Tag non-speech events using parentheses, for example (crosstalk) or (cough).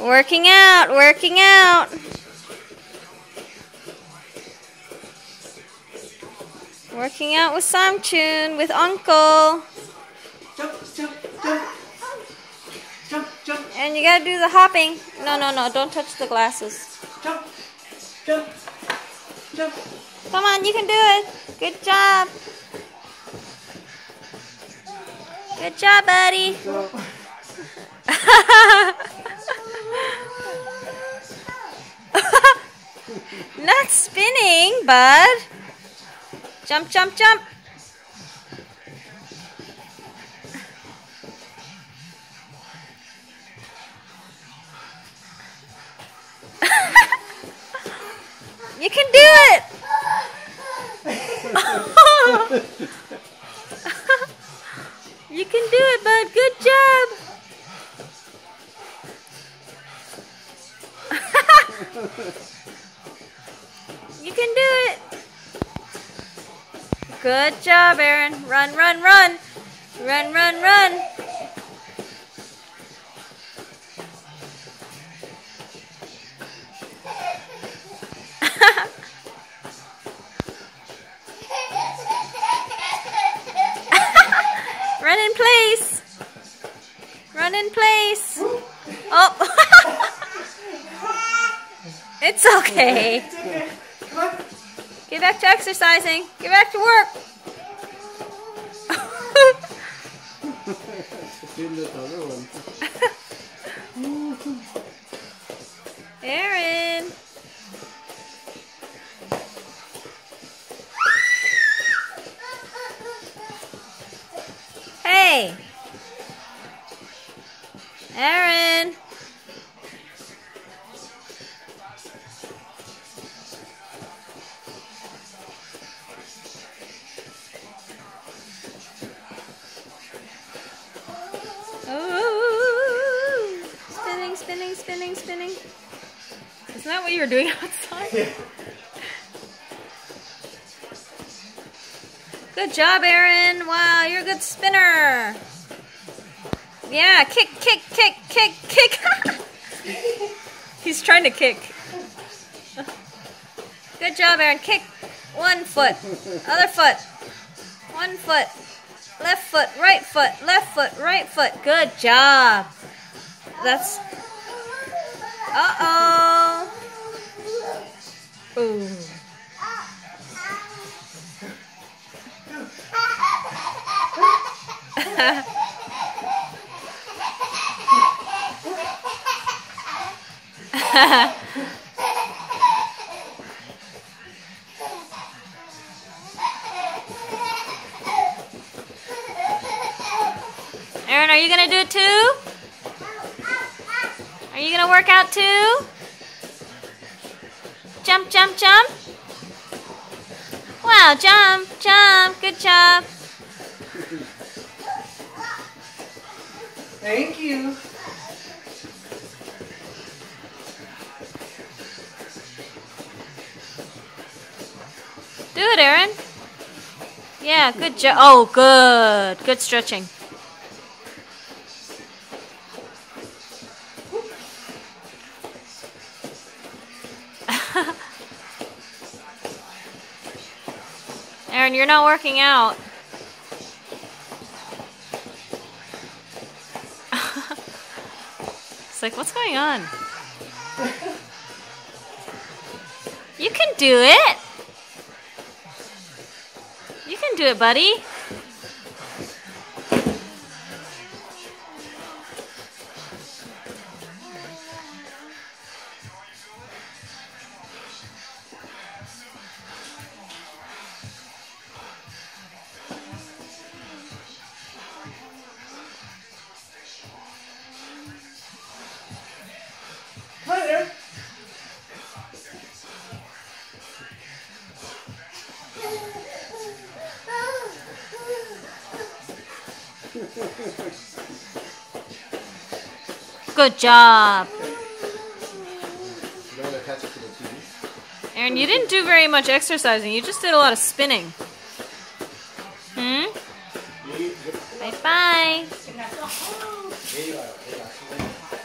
Working out, working out. Working out with Samchun, with Uncle. Jump, jump, jump. Jump, jump, And you gotta do the hopping. No, no, no, don't touch the glasses. jump, jump, jump. Come on, you can do it. Good job. Good job, buddy. (laughs) (laughs) Not spinning, bud. Jump, jump, jump. (laughs) you can do it. (laughs) you can do it, bud. Good job. You can do it. Good job, Aaron. Run, run, run. Run, run, run. (laughs) run in place. Run in place. Oh. (laughs) it's okay. Get back to exercising. Get back to work. Aaron. Hey. Aaron. Spinning, spinning. Isn't that what you were doing (laughs) outside? Yeah. Good job, Aaron. Wow, you're a good spinner. Yeah, kick, kick, kick, kick, kick. (laughs) He's trying to kick. Good job, Aaron. Kick one foot, other foot, one foot, left foot, right foot, left foot, right foot. Good job. That's. Uh oh. Ooh. (laughs) Aaron, are you gonna do it too? Are you gonna work out too? Jump, jump, jump. Wow, jump, jump. Good job. Thank you. Do it, Aaron. Yeah, good job. Oh, good. Good stretching. Aaron, you're not working out. (laughs) it's like, what's going on? You can do it. You can do it, buddy. The job. Aaron, you didn't do very much exercising. You just did a lot of spinning. Hmm? Bye